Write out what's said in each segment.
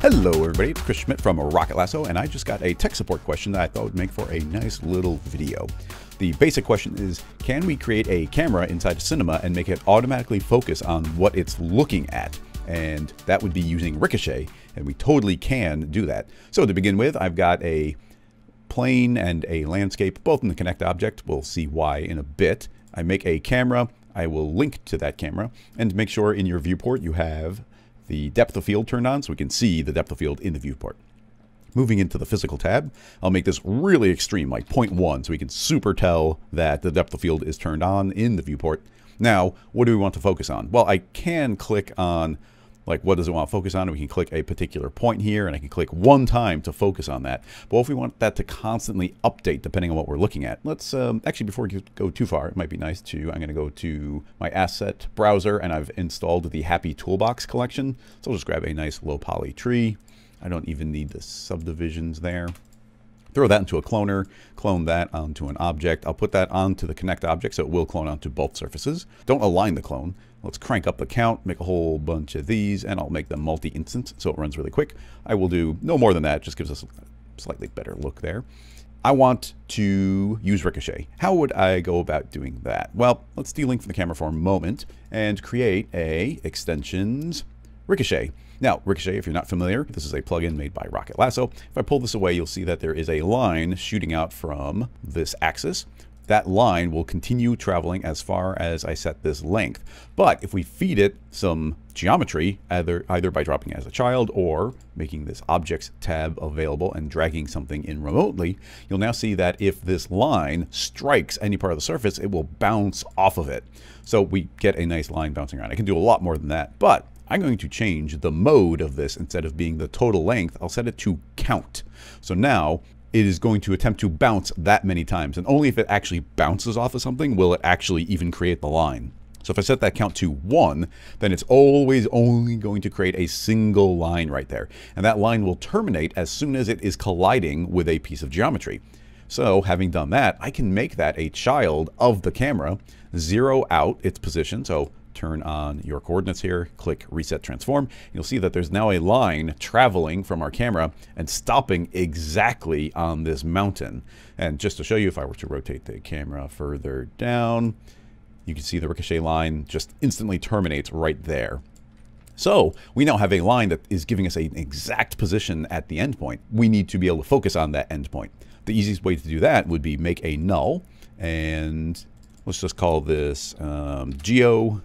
Hello everybody, it's Chris Schmidt from Rocket Lasso, and I just got a tech support question that I thought would make for a nice little video. The basic question is, can we create a camera inside a cinema and make it automatically focus on what it's looking at? And that would be using Ricochet, and we totally can do that. So to begin with, I've got a plane and a landscape, both in the Connect object. We'll see why in a bit. I make a camera. I will link to that camera and make sure in your viewport you have the depth of field turned on so we can see the depth of field in the viewport. Moving into the physical tab, I'll make this really extreme, like 0.1, so we can super tell that the depth of field is turned on in the viewport. Now, what do we want to focus on? Well, I can click on like what does it want to focus on? And we can click a particular point here and I can click one time to focus on that. But if we want that to constantly update depending on what we're looking at, let's um, actually before we go too far, it might be nice to, I'm going to go to my asset browser and I've installed the Happy Toolbox collection. So I'll just grab a nice low poly tree. I don't even need the subdivisions there. Throw that into a cloner, clone that onto an object. I'll put that onto the connect object so it will clone onto both surfaces. Don't align the clone. Let's crank up the count, make a whole bunch of these, and I'll make them multi-instance so it runs really quick. I will do no more than that, just gives us a slightly better look there. I want to use Ricochet. How would I go about doing that? Well, let's delink from the camera for a moment and create a extensions Ricochet. Now, Ricochet, if you're not familiar, this is a plugin made by Rocket Lasso. If I pull this away, you'll see that there is a line shooting out from this axis that line will continue traveling as far as I set this length. But if we feed it some geometry, either, either by dropping as a child or making this objects tab available and dragging something in remotely, you'll now see that if this line strikes any part of the surface, it will bounce off of it. So we get a nice line bouncing around. I can do a lot more than that, but I'm going to change the mode of this instead of being the total length. I'll set it to count. So now it is going to attempt to bounce that many times. And only if it actually bounces off of something will it actually even create the line. So if I set that count to one, then it's always only going to create a single line right there. And that line will terminate as soon as it is colliding with a piece of geometry. So having done that, I can make that a child of the camera, zero out its position. So turn on your coordinates here, click Reset Transform. You'll see that there's now a line traveling from our camera and stopping exactly on this mountain. And just to show you, if I were to rotate the camera further down, you can see the ricochet line just instantly terminates right there. So we now have a line that is giving us an exact position at the endpoint. We need to be able to focus on that endpoint. The easiest way to do that would be make a null and let's just call this um, geo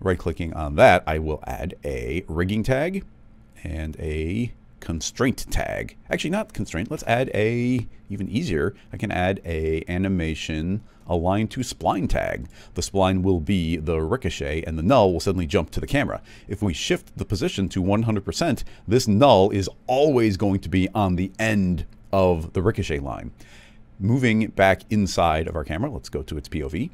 Right clicking on that, I will add a rigging tag and a constraint tag. Actually, not constraint. Let's add a, even easier, I can add a animation align to spline tag. The spline will be the ricochet and the null will suddenly jump to the camera. If we shift the position to 100%, this null is always going to be on the end of the ricochet line. Moving back inside of our camera, let's go to its POV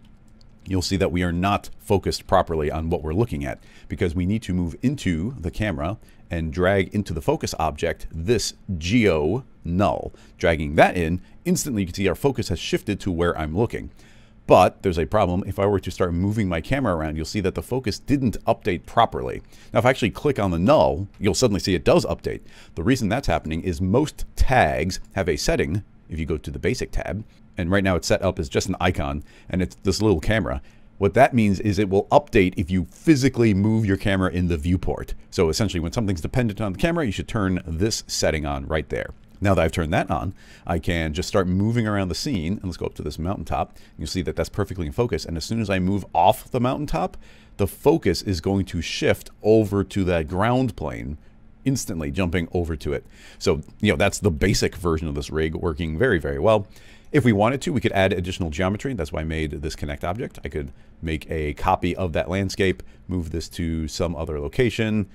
you'll see that we are not focused properly on what we're looking at because we need to move into the camera and drag into the focus object this geo null. Dragging that in, instantly you can see our focus has shifted to where I'm looking. But there's a problem. If I were to start moving my camera around, you'll see that the focus didn't update properly. Now, if I actually click on the null, you'll suddenly see it does update. The reason that's happening is most tags have a setting, if you go to the basic tab, and right now it's set up as just an icon and it's this little camera. What that means is it will update if you physically move your camera in the viewport. So essentially when something's dependent on the camera, you should turn this setting on right there. Now that I've turned that on, I can just start moving around the scene. And let's go up to this mountaintop. You'll see that that's perfectly in focus. And as soon as I move off the mountaintop, the focus is going to shift over to that ground plane instantly jumping over to it. So, you know, that's the basic version of this rig working very, very well. If we wanted to, we could add additional geometry. That's why I made this connect object. I could make a copy of that landscape, move this to some other location,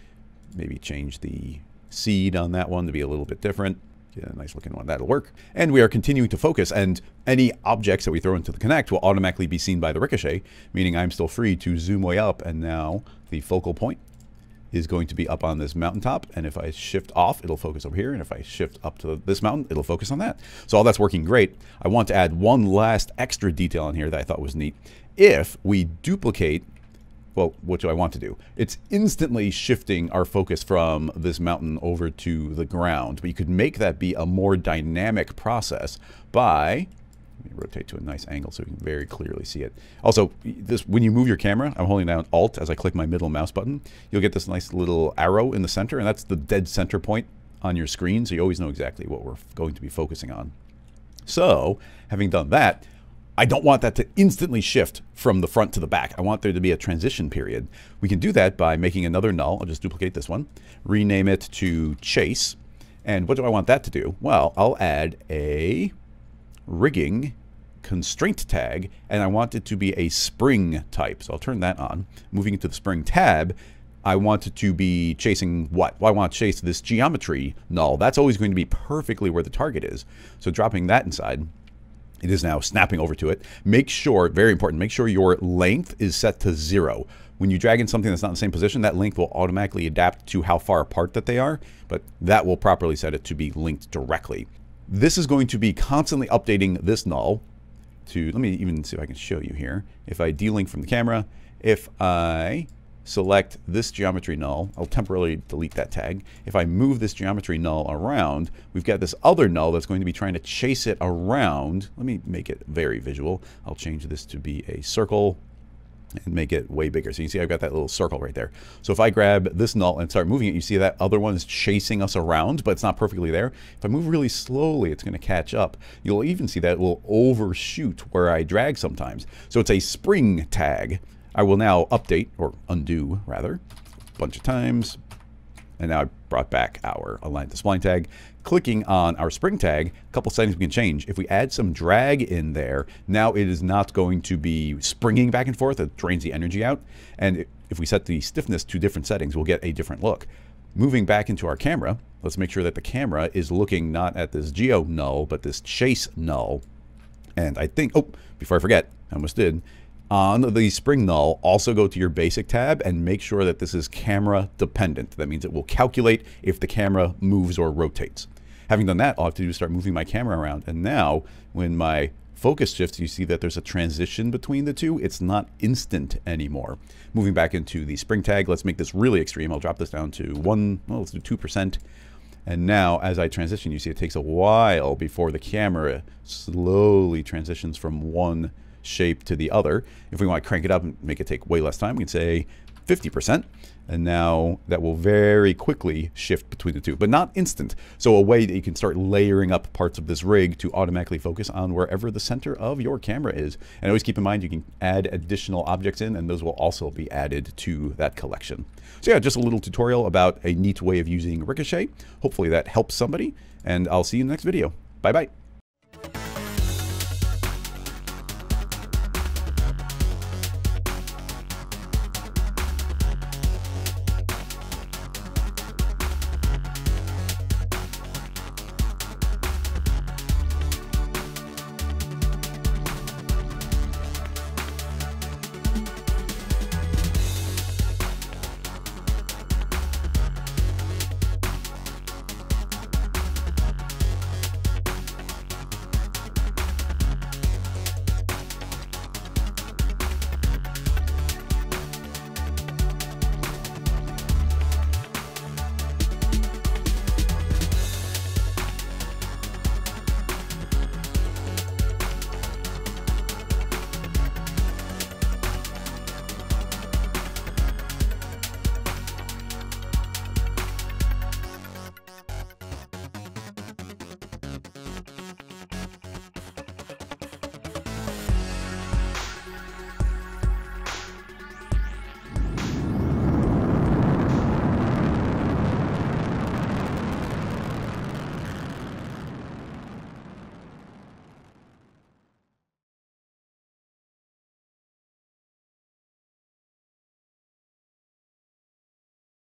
maybe change the seed on that one to be a little bit different. Get a nice looking one, that'll work. And we are continuing to focus and any objects that we throw into the connect will automatically be seen by the ricochet, meaning I'm still free to zoom way up and now the focal point is going to be up on this mountaintop. And if I shift off, it'll focus over here. And if I shift up to this mountain, it'll focus on that. So all that's working great. I want to add one last extra detail in here that I thought was neat. If we duplicate well, what do I want to do? It's instantly shifting our focus from this mountain over to the ground. But you could make that be a more dynamic process by let me rotate to a nice angle so you can very clearly see it. Also, this when you move your camera, I'm holding down Alt as I click my middle mouse button. You'll get this nice little arrow in the center, and that's the dead center point on your screen, so you always know exactly what we're going to be focusing on. So, having done that, I don't want that to instantly shift from the front to the back. I want there to be a transition period. We can do that by making another null. I'll just duplicate this one, rename it to chase. And what do I want that to do? Well, I'll add a rigging constraint tag, and I want it to be a spring type. So I'll turn that on. Moving into the spring tab, I want it to be chasing what? Well, I want to chase this geometry null. That's always going to be perfectly where the target is. So dropping that inside, it is now snapping over to it. Make sure, very important, make sure your length is set to zero. When you drag in something that's not in the same position, that length will automatically adapt to how far apart that they are, but that will properly set it to be linked directly. This is going to be constantly updating this null to, let me even see if I can show you here. If I delink from the camera, if I select this geometry null, I'll temporarily delete that tag. If I move this geometry null around, we've got this other null that's going to be trying to chase it around. Let me make it very visual. I'll change this to be a circle and make it way bigger. So you see I've got that little circle right there. So if I grab this null and start moving it, you see that other one is chasing us around, but it's not perfectly there. If I move really slowly, it's going to catch up. You'll even see that it will overshoot where I drag sometimes. So it's a spring tag. I will now update, or undo rather, a bunch of times. And now I brought back our align to spline tag. Clicking on our spring tag, a couple settings we can change. If we add some drag in there, now it is not going to be springing back and forth. It drains the energy out. And if we set the stiffness to different settings, we'll get a different look. Moving back into our camera, let's make sure that the camera is looking not at this geo null, but this chase null. And I think, oh, before I forget, I almost did, on the spring null, also go to your basic tab and make sure that this is camera dependent. That means it will calculate if the camera moves or rotates. Having done that, all I have to do is start moving my camera around. And now when my focus shifts, you see that there's a transition between the two. It's not instant anymore. Moving back into the spring tag, let's make this really extreme. I'll drop this down to one, well, let's do 2%. And now as I transition, you see it takes a while before the camera slowly transitions from one shape to the other. If we want to crank it up and make it take way less time, we can say 50%. And now that will very quickly shift between the two, but not instant. So a way that you can start layering up parts of this rig to automatically focus on wherever the center of your camera is. And always keep in mind you can add additional objects in and those will also be added to that collection. So yeah, just a little tutorial about a neat way of using Ricochet. Hopefully that helps somebody and I'll see you in the next video. Bye bye.